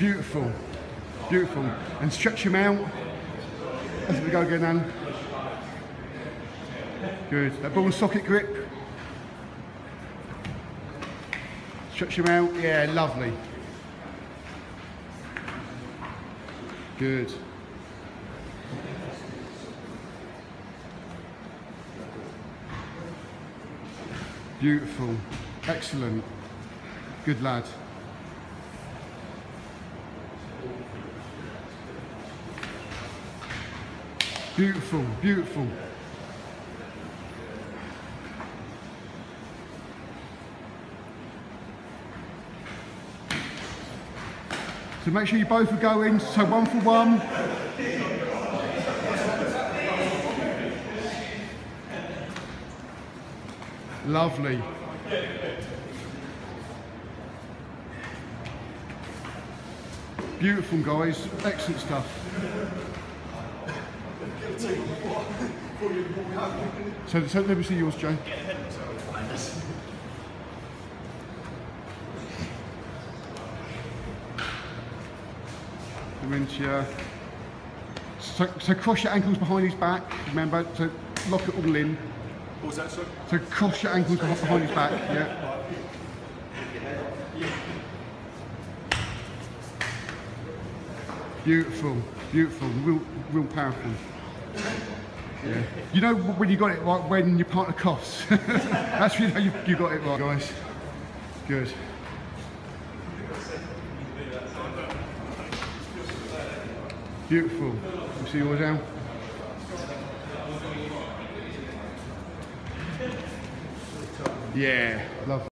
Beautiful. Beautiful. And stretch them out. As we go again, Alan. Good. That ball and socket grip. Stretch them out. Yeah, lovely. Good. Beautiful. Excellent. Good lad. Beautiful, beautiful. So make sure you both are going, so one for one. Lovely. Beautiful guys, excellent stuff. So, so let me see yours, Joe. Dementia. So, so cross your ankles behind his back, remember, to lock it all in. What was that, sir? So cross your ankles behind his back, yeah. Beautiful, beautiful, real, real powerful. Yeah. You know when you got it right when your partner coughs. That's when you know you, you got it right, guys. Good. Beautiful. You see yours down? Yeah, lovely.